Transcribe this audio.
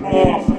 Nossa.